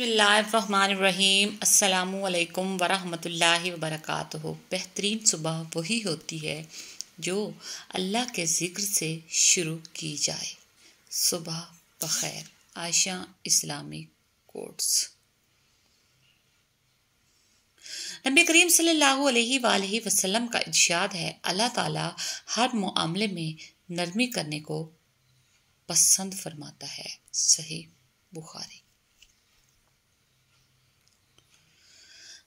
بسم اللہ الرحمن الرحیم۔ السلام علیکم ورحمۃ اللہ وبرکاتہ۔ بہترین صبح وہی ہوتی ہے جو اللہ کے ذکر سے شروع کی جائے۔ صبح بخیر۔ عائشہ اسلامی کوٹس۔ نبی کریم صلی اللہ علیہ وآلہ وسلم کا ارشاد ہے، اللہ تعالیٰ ہر معاملے میں نرمی کرنے کو پسند فرماتا ہے۔ صحیح بخاری۔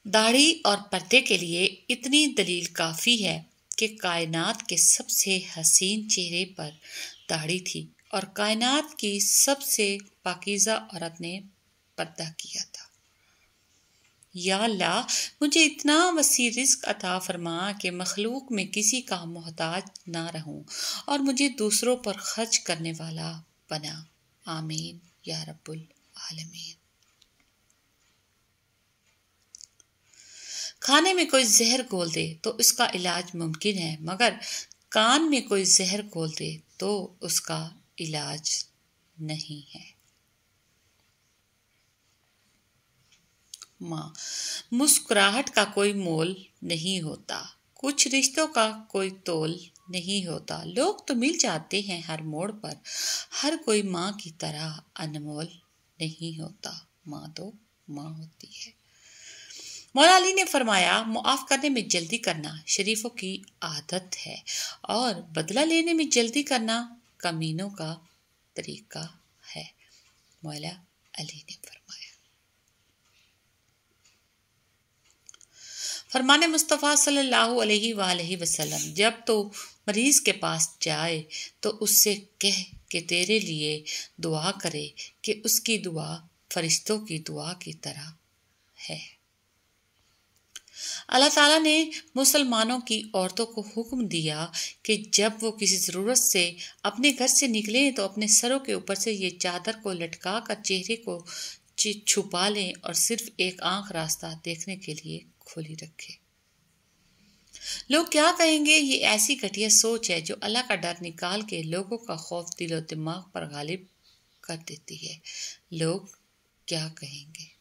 داڑھی اور پردے کے لیے اتنی دلیل کافی ہے کہ کائنات کے سب سے حسین چہرے پر داڑھی تھی اور کائنات کی سب سے پاکیزہ عورت نے پردہ کیا تھا۔ یا اللہ، مجھے اتنا وسیع رزق عطا فرما کہ مخلوق میں کسی کا محتاج نہ رہوں اور مجھے دوسروں پر خرچ کرنے والا بنا۔ آمین۔ یا رب العالمین۔ کھانے میں کوئی زہر گھول دے تو اس کا علاج ممکن ہے، مگر کان میں کوئی زہر گھول دے تو اس کا علاج نہیں ہے۔ ماں، مسکراہٹ کا کوئی مول نہیں ہوتا۔ کچھ رشتوں کا کوئی تول نہیں ہوتا۔ لوگ تو مل جاتے ہیں ہر موڑ پر۔ ہر کوئی ماں کی طرح انمول نہیں ہوتا۔ ماں تو ماں ہوتی ہے۔ مولا علی نے فرمایا، معاف کرنے میں جلدی کرنا شریفوں کی عادت ہے اور بدلہ لینے میں جلدی کرنا کمینوں کا طریقہ ہے۔ مولا علی نے فرمایا۔ فرمان مصطفیٰ صلی اللہ علیہ وآلہ وسلم، جب تو مریض کے پاس جائے تو اس سے کہہ کہ تیرے لیے دعا کرے کہ اس کی دعا فرشتوں کی دعا کی طرح ہے۔ اللہ تعالیٰ نے مسلمانوں کی عورتوں کو حکم دیا کہ جب وہ کسی ضرورت سے اپنے گھر سے نکلیں تو اپنے سروں کے اوپر سے یہ چادر کو لٹکا کر چہرے کو چھپا لیں اور صرف ایک آنکھ راستہ دیکھنے کے لیے کھولی رکھے۔ لوگ کیا کہیں گے؟ یہ ایسی گھٹیا سوچ ہے جو اللہ کا ڈر نکال کے لوگوں کا خوف دل و دماغ پر غالب کر دیتی ہے۔ لوگ کیا کہیں گے؟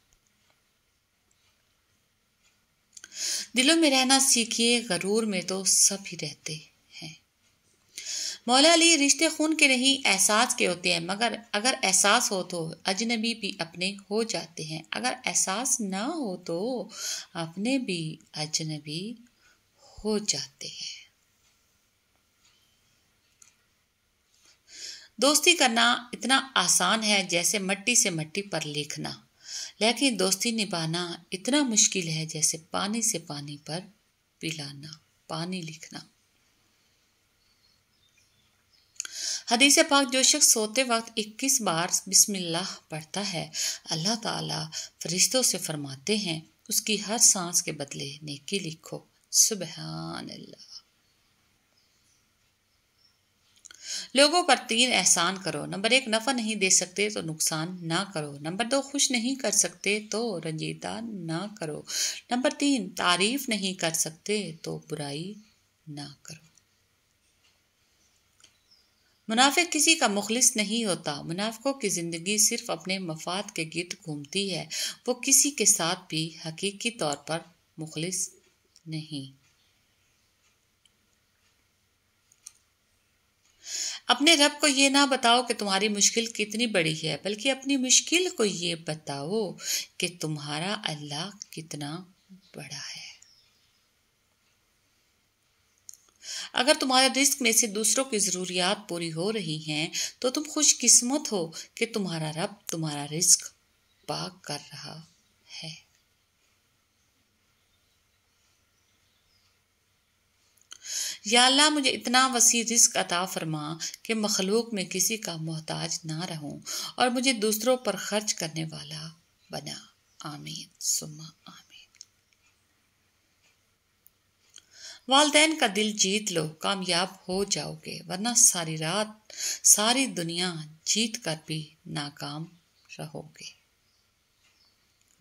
دلوں میں رہنا سیکھیے، غرور میں تو سب ہی رہتے ہیں۔ مولا علی رشتے خون کے نہیں، احساس کے ہوتے ہیں۔ مگر اگر احساس ہو تو اجنبی بھی اپنے ہو جاتے ہیں۔ اگر احساس نہ ہو تو اپنے بھی اجنبی ہو جاتے ہیں۔ دوستی کرنا اتنا آسان ہے جیسے مٹی سے مٹی پر لکھنا لیکن دوستی نبھانا اتنا مشکل ہے جیسے پانی سے پانی پر پلانا، پانی لکھنا۔ حدیث پاک جو شخص سوتے وقت اکیس بار بسم اللہ پڑھتا ہے، اللہ تعالی فرشتوں سے فرماتے ہیں، اس کی ہر سانس کے بدلے نیکی لکھو۔ سبحان اللہ۔ لوگوں پر تین احسان کرو۔ نمبر ایک، نفع نہیں دے سکتے تو نقصان نہ کرو۔ نمبر دو، خوش نہیں کر سکتے تو رنجیدہ نہ کرو۔ نمبر تین، تعریف نہیں کر سکتے تو برائی نہ کرو۔ منافق کسی کا مخلص نہیں ہوتا۔ منافقوں کی زندگی صرف اپنے مفاد کے گرد گھومتی ہے۔ وہ کسی کے ساتھ بھی حقیقی طور پر مخلص نہیں۔ اپنے رب کو یہ نہ بتاؤ کہ تمہاری مشکل کتنی بڑی ہے، بلکہ اپنی مشکل کو یہ بتاؤ کہ تمہارا اللہ کتنا بڑا ہے۔ اگر تمہارے رزق میں سے دوسروں کی ضروریات پوری ہو رہی ہیں، تو تم خوش قسمت ہو کہ تمہارا رب تمہارا رزق پاک کر رہا ہے یا اللہ مجھے اتنا وسیع رزق عطا فرما کہ مخلوق میں کسی کا محتاج نہ رہوں اور مجھے دوسروں پر خرچ کرنے والا بنا۔ آمین۔ سما آمین۔ والدین کا دل جیت لو، کامیاب ہو جاؤ گے، ورنہ ساری رات، ساری دنیا جیت کر بھی ناکام رہو گے۔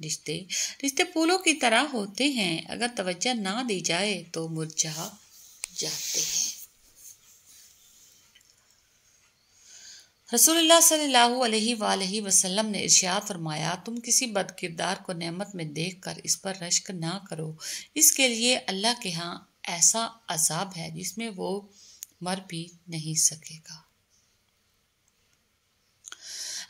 رشتے رشتے پھولوں کی طرح ہوتے ہیں، اگر توجہ نہ دی جائے تو مرجھا جاتے ہیں۔ رسول اللہ صلی اللہ علیہ وآلہ وسلم نے ارشاد فرمایا، تم کسی بد کردار کو نعمت میں دیکھ کر اس پر رشک نہ کرو۔ اس کے لیے اللہ کے ہاں ایسا عذاب ہے جس میں وہ مر بھی نہیں سکے گا۔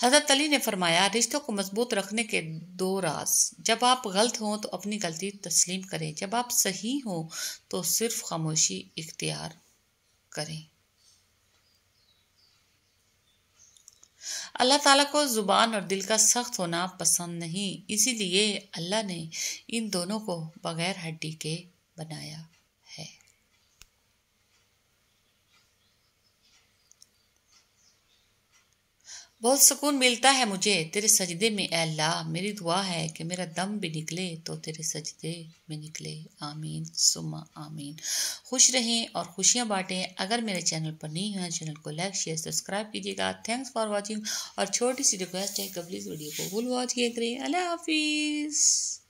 حضرت علی نے فرمایا، رشتوں کو مضبوط رکھنے کے دو راز۔ جب آپ غلط ہوں تو اپنی غلطی تسلیم کریں۔ جب آپ صحیح ہوں تو صرف خاموشی اختیار کریں۔ اللہ تعالیٰ کو زبان اور دل کا سخت ہونا پسند نہیں، اسی لیے اللہ نے ان دونوں کو بغیر ہڈی کے بنایا ہے بہت سکون ملتا ہے مجھے، تیرے سجدے میں، اے اللہ، میری دعا ہے کہ میرا دم بھی نکلے تو تیرے سجدے میں نکلے۔ آمین۔ سما آمین۔ خوش رہیں اور خوشیاں بانٹیں۔ اگر میرے چینل پر نہیں ہیں، چینل کو لائک، شیئر، سبسکرائب کیجیے گا۔ تھینکس فار واچنگ اور چھوٹی سی ریکویسٹ ہے کہ پلیز ویڈیو کو بھول واچ کیا کریں۔ اللہ حافظ۔